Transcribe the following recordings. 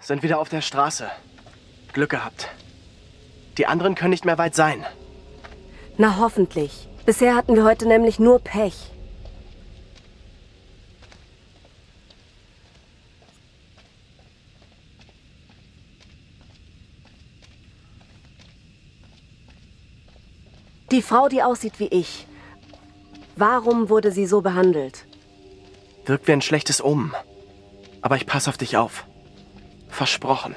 Sind wieder auf der Straße. Glück gehabt. Die anderen können nicht mehr weit sein. Na hoffentlich. Bisher hatten wir heute nämlich nur Pech. Die Frau, die aussieht wie ich. Warum wurde sie so behandelt? Wirkt wie ein schlechtes Omen. Aber ich passe auf dich auf. Versprochen.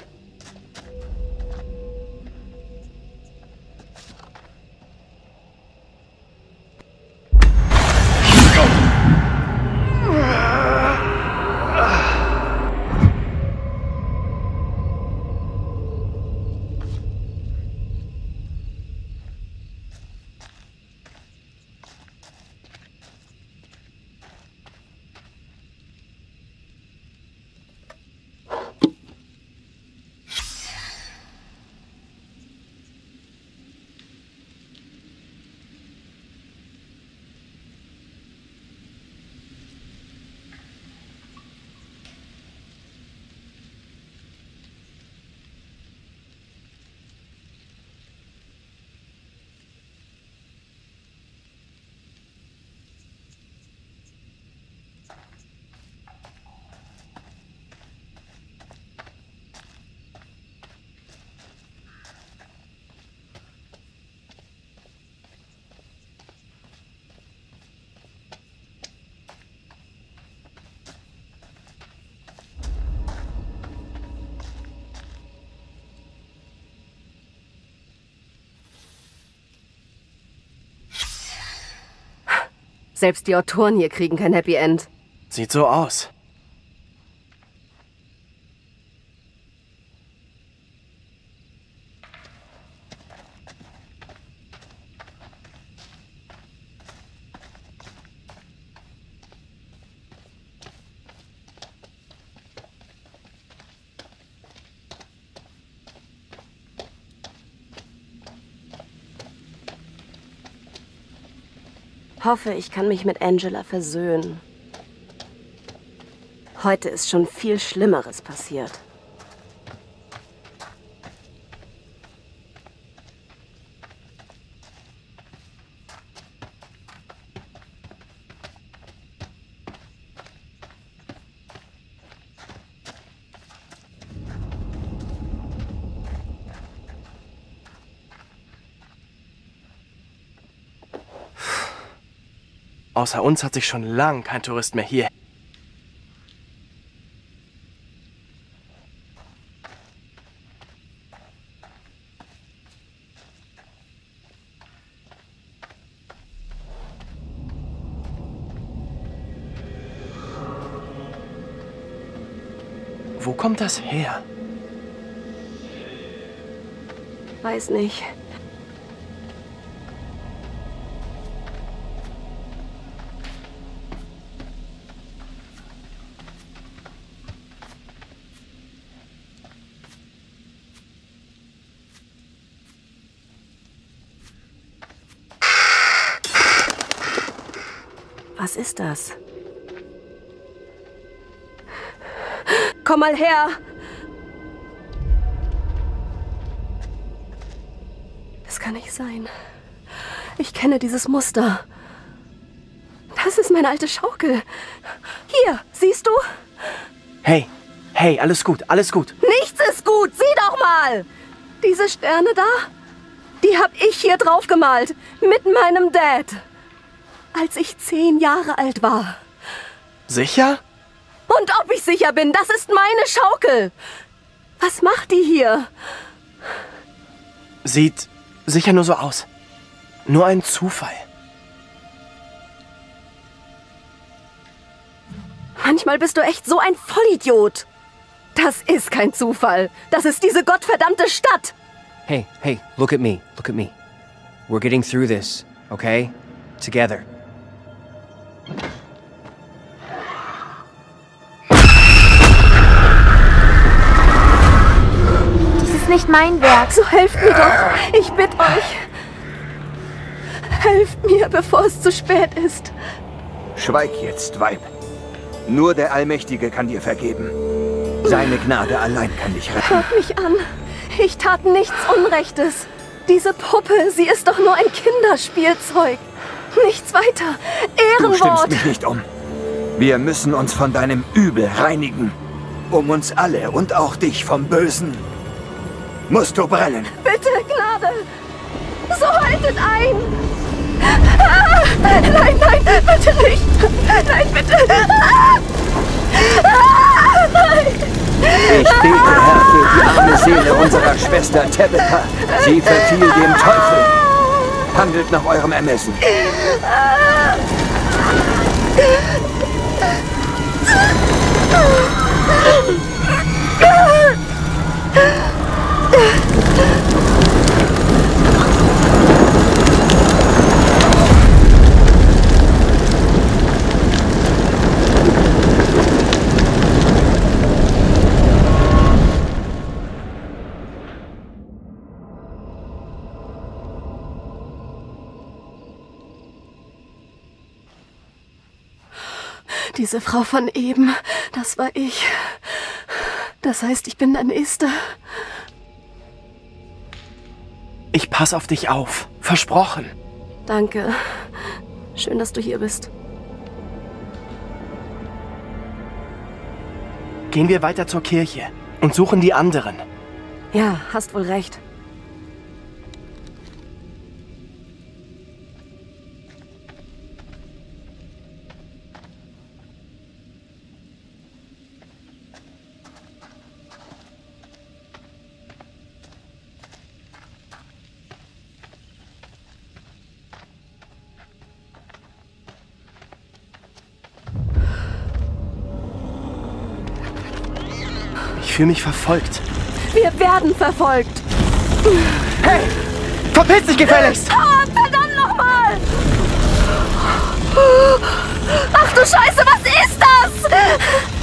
Selbst die Autoren hier kriegen kein Happy End. Sieht so aus. Hoffe, ich kann mich mit Angela versöhnen. Heute ist schon viel Schlimmeres passiert. Außer uns hat sich schon lang kein Tourist mehr hier. Wo kommt das her? Weiß nicht. Ist das? Komm mal her! Das kann nicht sein. Ich kenne dieses Muster. Das ist meine alte Schaukel. Hier, siehst du? Hey, hey, alles gut, alles gut. Nichts ist gut, sieh doch mal! Diese Sterne da, die hab ich hier drauf gemalt. Mit meinem Dad als ich zehn Jahre alt war. Sicher? Und ob ich sicher bin, das ist meine Schaukel. Was macht die hier? Sieht sicher nur so aus. Nur ein Zufall. Manchmal bist du echt so ein Vollidiot. Das ist kein Zufall. Das ist diese gottverdammte Stadt. Hey, hey, look at me. Look at me. We're getting through this, okay? Together. Dies ist nicht mein Werk. So helft mir doch. Ich bitte euch. Helft mir, bevor es zu spät ist. Schweig jetzt, Weib. Nur der Allmächtige kann dir vergeben. Seine Gnade allein kann dich retten. Hört mich an. Ich tat nichts Unrechtes. Diese Puppe, sie ist doch nur ein Kinderspielzeug. Nichts weiter. Du stimmst Ehrenwort. mich nicht um. Wir müssen uns von deinem Übel reinigen. Um uns alle und auch dich vom Bösen. Musst du brennen. Bitte, Gnade. So haltet ein. Ah, nein, nein, bitte nicht. Nein, bitte. Ah, nein. Ich bete, Herr, für die arme Seele unserer Schwester Tabitha. Sie verfiel dem Teufel. Handelt nach eurem Ermessen. Diese Frau von eben, das war ich. Das heißt, ich bin der Nächste. Ich pass auf dich auf. Versprochen. Danke. Schön, dass du hier bist. Gehen wir weiter zur Kirche und suchen die anderen. Ja, hast wohl recht. Fühle mich verfolgt. Wir werden verfolgt. Verpiss dich gefälligst! Ah, verdammt nochmal! Ach du Scheiße, was ist das?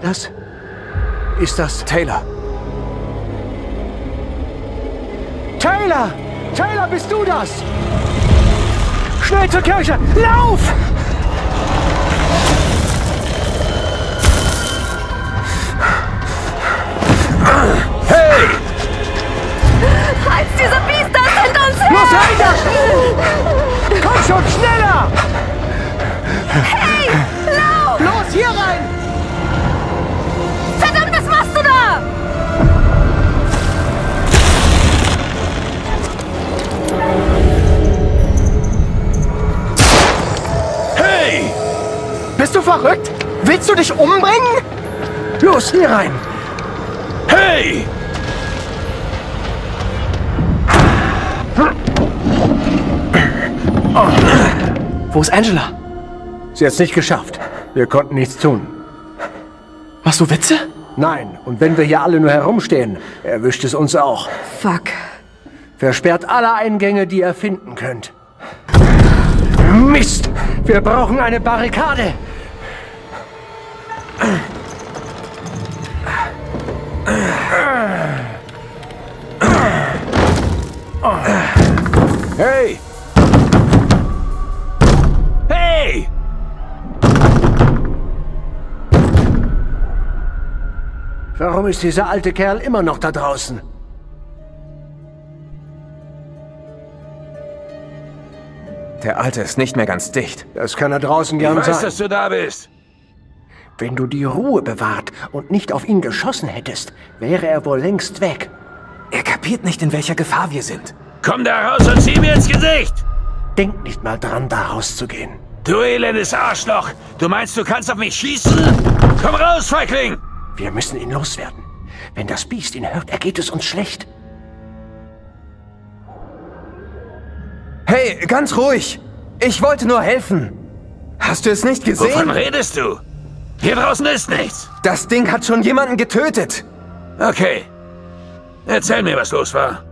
Du das? Ist das Taylor? Taylor! Taylor, bist du das? Schnell zur Kirche! Lauf! Hey! Als diese Biester sind uns her! Los da! Komm schon, schneller! Hey! Verrückt? Willst du dich umbringen? Los, hier rein! Hey! Wo ist Angela? Sie hat's nicht geschafft. Wir konnten nichts tun. Machst du Witze? Nein, und wenn wir hier alle nur herumstehen, erwischt es uns auch. Fuck. Versperrt alle Eingänge, die ihr finden könnt. Mist! Wir brauchen eine Barrikade! Hey! Hey! Warum ist dieser alte Kerl immer noch da draußen? Der Alte ist nicht mehr ganz dicht. Das kann er draußen Ich gern weiß, sein. dass du da bist. Wenn du die Ruhe bewahrt und nicht auf ihn geschossen hättest, wäre er wohl längst weg. Er kapiert nicht, in welcher Gefahr wir sind. Komm da raus und zieh mir ins Gesicht! Denk nicht mal dran, da rauszugehen. Du elendes Arschloch! Du meinst, du kannst auf mich schießen? Komm raus, Feigling! Wir müssen ihn loswerden. Wenn das Biest ihn hört, ergeht es uns schlecht. Hey, ganz ruhig! Ich wollte nur helfen. Hast du es nicht Wovon gesehen? redest du? Hier draußen ist nichts. Das Ding hat schon jemanden getötet. Okay. Erzähl mir, was los war.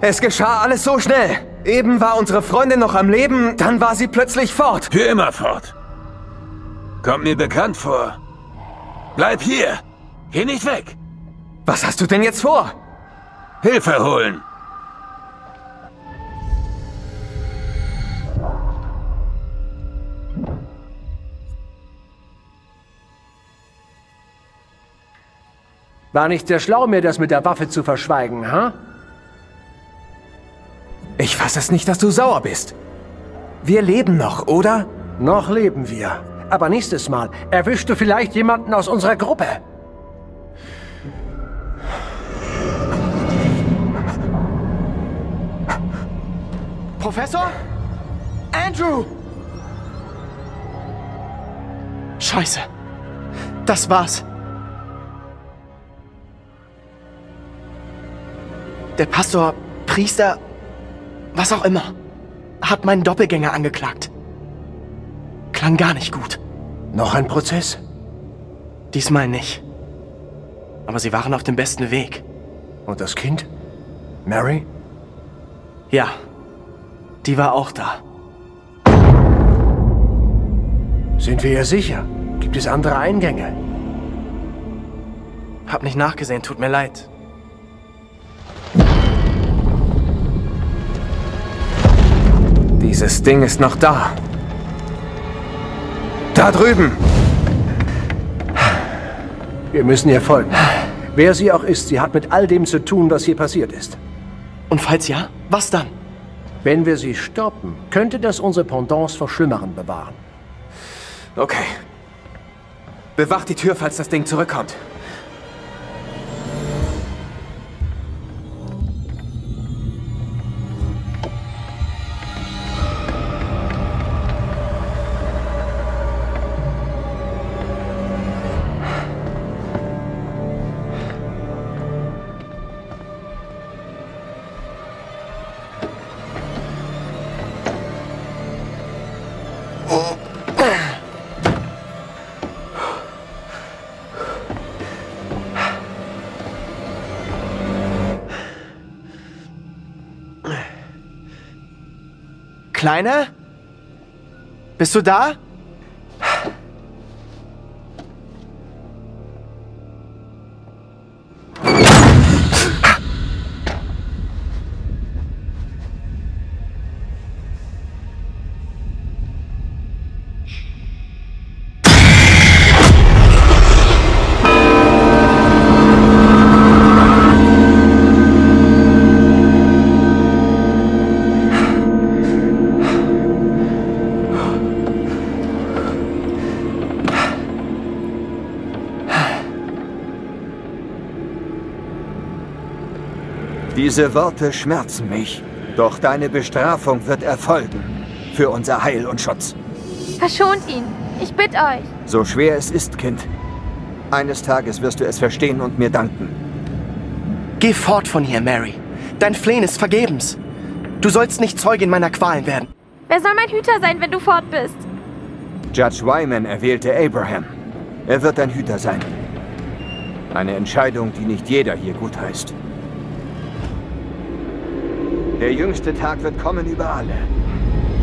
Es geschah alles so schnell. Eben war unsere Freundin noch am Leben, dann war sie plötzlich fort. Für immer fort. Kommt mir bekannt vor. Bleib hier. Geh nicht weg. Was hast du denn jetzt vor? Hilfe holen. War nicht sehr schlau, mir das mit der Waffe zu verschweigen, ha? Ich fass es nicht, dass du sauer bist. Wir leben noch, oder? Noch leben wir. Aber nächstes Mal erwischst du vielleicht jemanden aus unserer Gruppe. Professor? Andrew! Scheiße. Das war's. Der Pastor, Priester, was auch immer, hat meinen Doppelgänger angeklagt. Klang gar nicht gut. Noch ein Prozess? Diesmal nicht. Aber sie waren auf dem besten Weg. Und das Kind? Mary? Ja, die war auch da. Sind wir ihr sicher? Gibt es andere Eingänge? Hab nicht nachgesehen, tut mir leid. Dieses Ding ist noch da. Da drüben. Wir müssen ihr folgen. Wer sie auch ist, sie hat mit all dem zu tun, was hier passiert ist. Und falls ja, was dann? Wenn wir sie stoppen, könnte das unsere Pendants vor Schlimmeren bewahren. Okay. Bewacht die Tür, falls das Ding zurückkommt. Kleiner? Bist du da? Diese Worte schmerzen mich. Doch deine Bestrafung wird erfolgen. für unser Heil und Schutz. Verschont ihn. Ich bitte euch. So schwer es ist, Kind. Eines Tages wirst du es verstehen und mir danken. Geh fort von hier, Mary. Dein Flehen ist vergebens. Du sollst nicht Zeugin meiner Qualen werden. Wer soll mein Hüter sein, wenn du fort bist? Judge Wyman erwählte Abraham. Er wird dein Hüter sein. Eine Entscheidung, die nicht jeder hier gutheißt. Der jüngste Tag wird kommen über alle.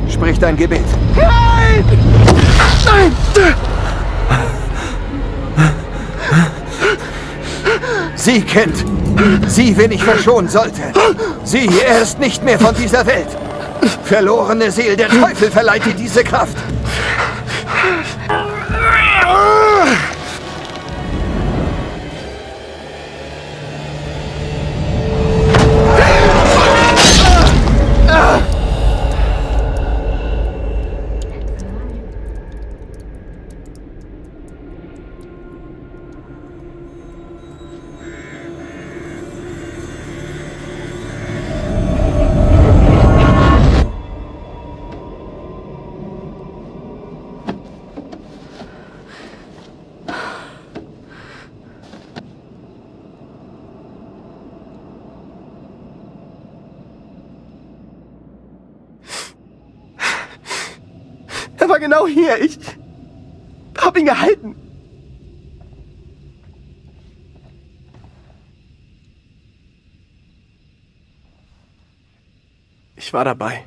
Sprich dein Gebet. Nein! Nein! Sie, Kind! Sie, wen ich verschonen sollte! Sie, er ist nicht mehr von dieser Welt! Verlorene Seele, der Teufel verleiht dir diese Kraft! War genau hier. Ich hab ihn gehalten. Ich war dabei.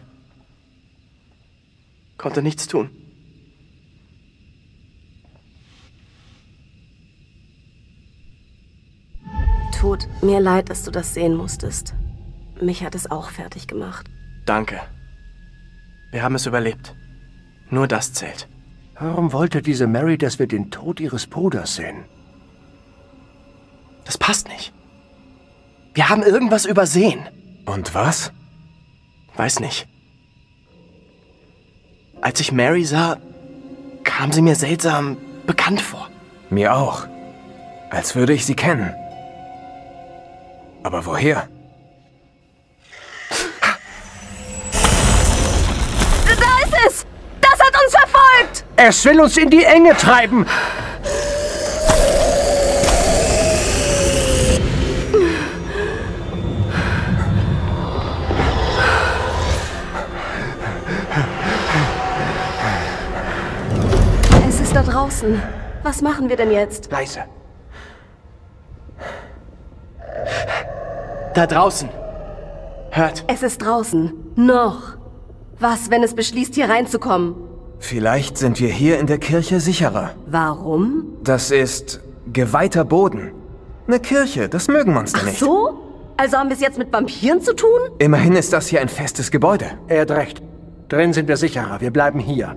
Konnte nichts tun. Tut mir leid, dass du das sehen musstest. Mich hat es auch fertig gemacht. Danke. Wir haben es überlebt. Nur das zählt. Warum wollte diese Mary, dass wir den Tod ihres Bruders sehen? Das passt nicht. Wir haben irgendwas übersehen. Und was? Weiß nicht. Als ich Mary sah, kam sie mir seltsam bekannt vor. Mir auch. Als würde ich sie kennen. Aber woher? Es will uns in die Enge treiben! Es ist da draußen. Was machen wir denn jetzt? Leise. Da draußen. Hört. Es ist draußen. Noch. Was, wenn es beschließt, hier reinzukommen? Vielleicht sind wir hier in der Kirche sicherer. Warum? Das ist geweihter Boden. Eine Kirche, das mögen Monster Ach nicht. so? Also haben wir es jetzt mit Vampiren zu tun? Immerhin ist das hier ein festes Gebäude. Er hat recht. Drin sind wir sicherer. Wir bleiben hier.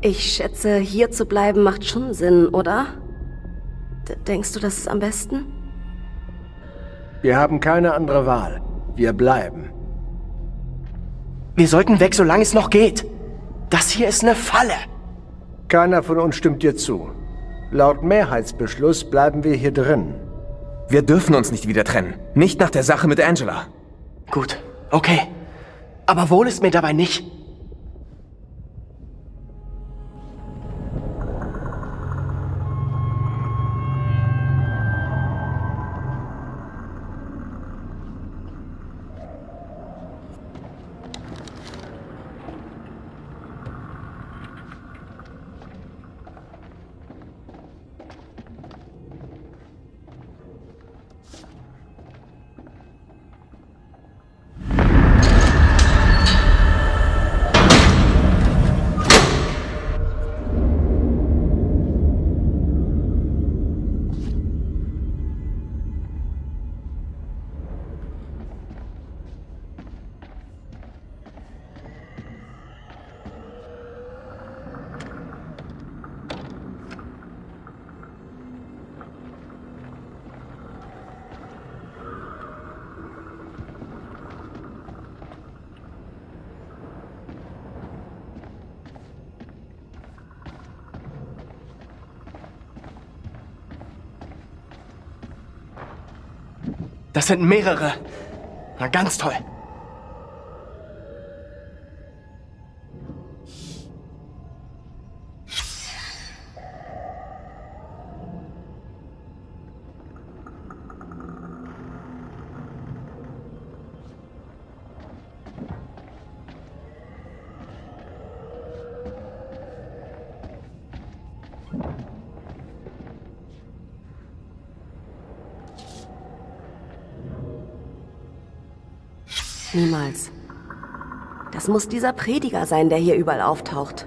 Ich schätze, hier zu bleiben macht schon Sinn, oder? D denkst du, das ist am besten? Wir haben keine andere Wahl. Wir bleiben. Wir sollten weg, solange es noch geht. Das hier ist eine Falle. Keiner von uns stimmt dir zu. Laut Mehrheitsbeschluss bleiben wir hier drin. Wir dürfen uns nicht wieder trennen. Nicht nach der Sache mit Angela. Gut, okay. Aber wohl ist mir dabei nicht. Das sind mehrere. Na, ganz toll. Niemals. Das muss dieser Prediger sein, der hier überall auftaucht.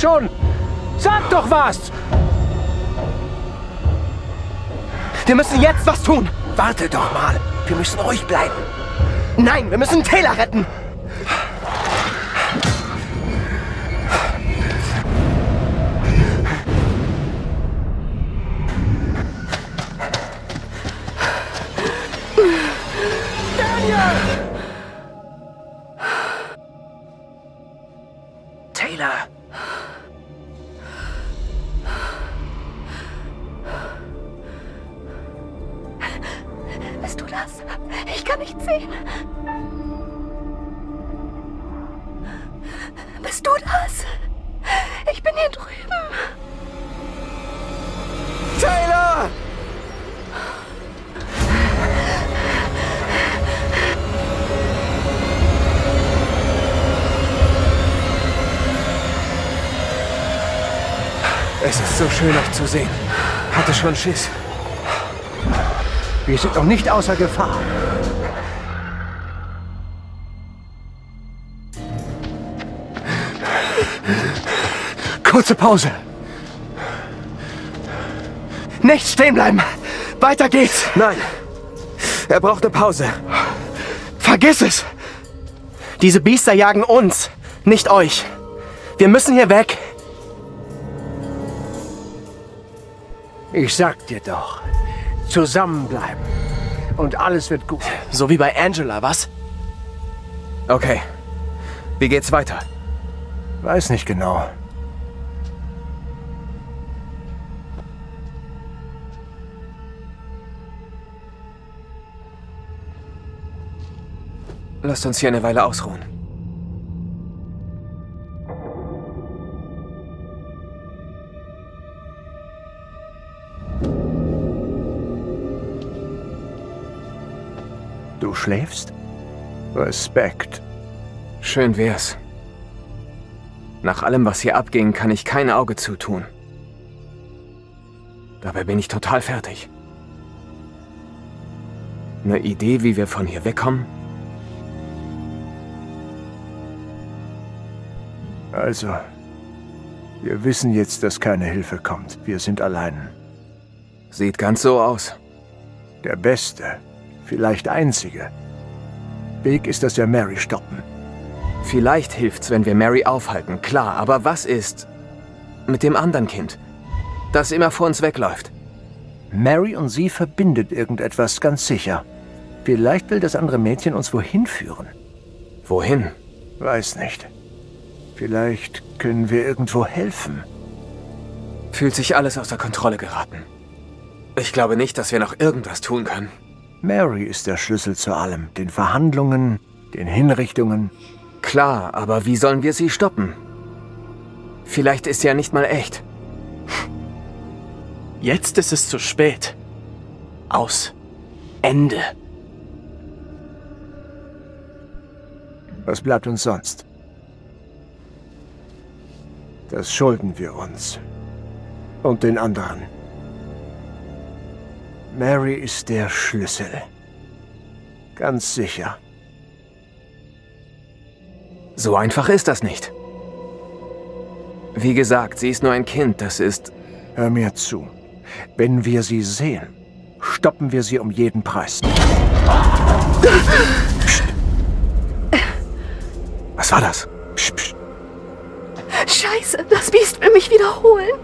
schon! Sag doch was! Wir müssen jetzt was tun. Warte doch mal. Wir müssen ruhig bleiben. Nein, wir müssen Taylor retten. Es ist so schön, euch zu sehen. Hatte schon Schiss. Wir sind noch nicht außer Gefahr. Kurze Pause. Nicht stehen bleiben. Weiter geht's. Nein. Er braucht eine Pause. Vergiss es. Diese Biester jagen uns, nicht euch. Wir müssen hier weg. Ich sag dir doch. Zusammenbleiben. Und alles wird gut. So wie bei Angela, was? Okay. Wie geht's weiter? Weiß nicht genau. Lasst uns hier eine Weile ausruhen. Du schläfst? Respekt. Schön wär's. Nach allem, was hier abging, kann ich kein Auge zutun. Dabei bin ich total fertig. Eine Idee, wie wir von hier wegkommen? Also, wir wissen jetzt, dass keine Hilfe kommt. Wir sind allein. Sieht ganz so aus. Der beste, vielleicht einzige Weg ist, dass wir Mary stoppen. Vielleicht hilft's, wenn wir Mary aufhalten, klar, aber was ist mit dem anderen Kind, das immer vor uns wegläuft? Mary und sie verbindet irgendetwas, ganz sicher. Vielleicht will das andere Mädchen uns wohin führen. Wohin? Weiß nicht. Vielleicht können wir irgendwo helfen. Fühlt sich alles außer Kontrolle geraten. Ich glaube nicht, dass wir noch irgendwas tun können. Mary ist der Schlüssel zu allem. Den Verhandlungen, den Hinrichtungen. Klar, aber wie sollen wir sie stoppen? Vielleicht ist sie ja nicht mal echt. Jetzt ist es zu spät. Aus. Ende. Was bleibt uns sonst? Das schulden wir uns. Und den anderen. Mary ist der Schlüssel. Ganz sicher. So einfach ist das nicht. Wie gesagt, sie ist nur ein Kind, das ist... Hör mir zu. Wenn wir sie sehen, stoppen wir sie um jeden Preis. Was war das? Psst, psst. Scheiße, das Biest will mich wiederholen.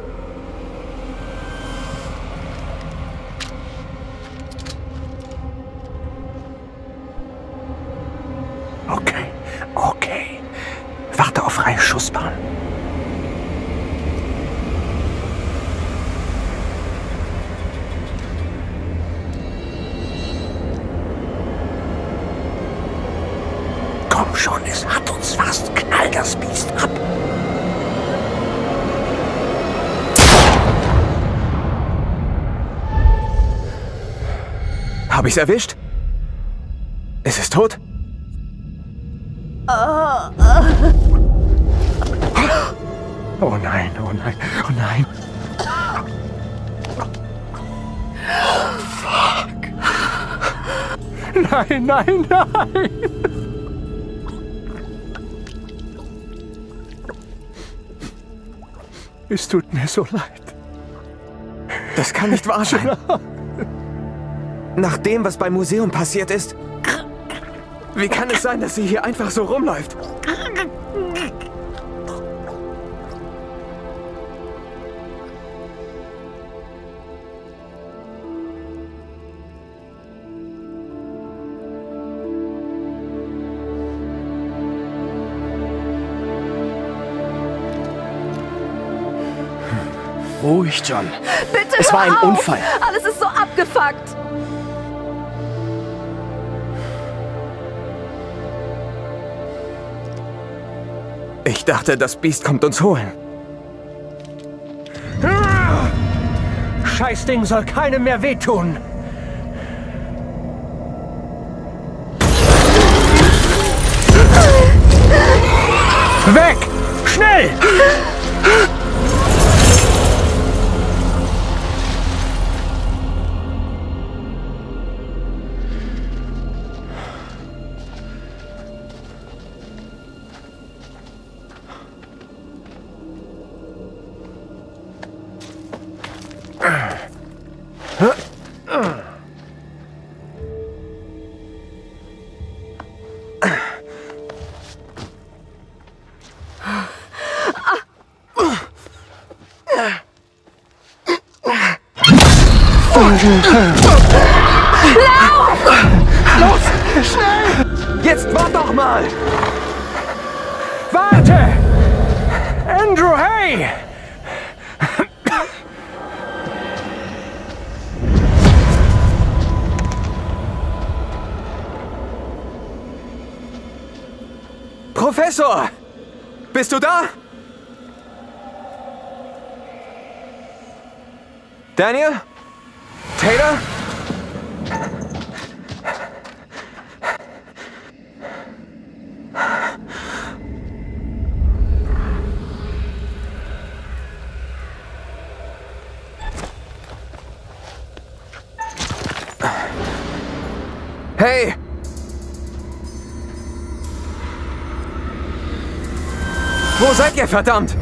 Habe ich's erwischt? Ist es tot? Oh nein, oh nein, oh nein. Fuck. Nein, nein, nein. Es tut mir so leid. Das kann nicht wahr sein. Nach dem, was beim Museum passiert ist, wie kann es sein, dass sie hier einfach so rumläuft? Ruhig, John. Bitte Es hör war ein auf. Unfall. Alles ist so abgefuckt. Ich dachte, das Biest kommt uns holen. Scheißding soll keinem mehr wehtun. Weg! Schnell! Uh. Wo seid ihr, verdammt?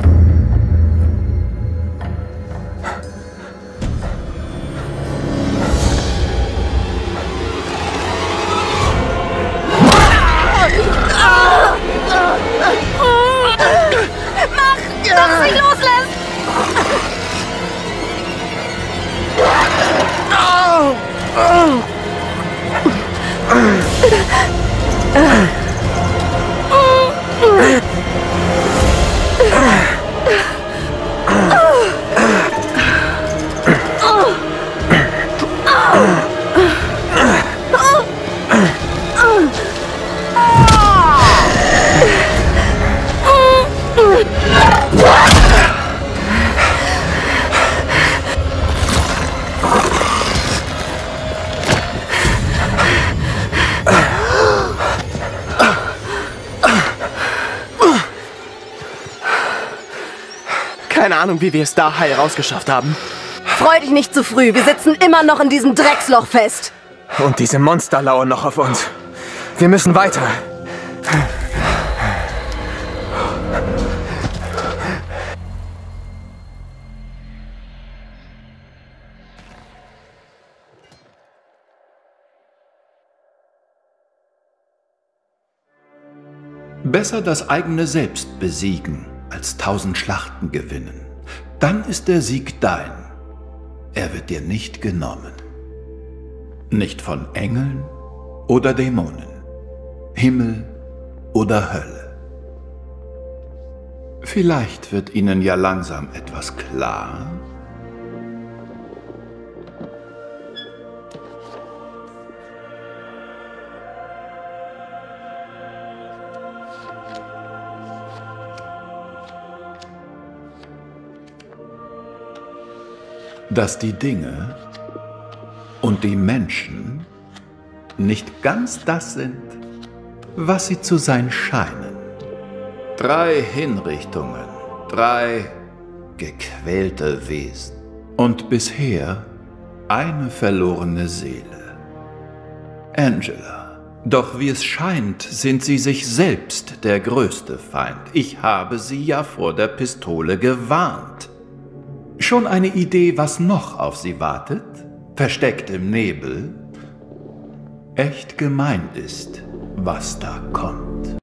Ahnung, wie wir es da heil rausgeschafft haben. Freu dich nicht zu früh. Wir sitzen immer noch in diesem Drecksloch fest. Und diese Monster lauern noch auf uns. Wir müssen weiter. Besser das eigene Selbst besiegen, als tausend Schlachten gewinnen. Dann ist der Sieg dein. Er wird dir nicht genommen. Nicht von Engeln oder Dämonen, Himmel oder Hölle. Vielleicht wird ihnen ja langsam etwas klar. Dass die Dinge und die Menschen nicht ganz das sind, was sie zu sein scheinen. Drei Hinrichtungen, drei gequälte Wesen und bisher eine verlorene Seele. Angela, doch wie es scheint, sind sie sich selbst der größte Feind. Ich habe sie ja vor der Pistole gewarnt. Schon eine Idee, was noch auf sie wartet? Versteckt im Nebel? Echt gemein ist, was da kommt.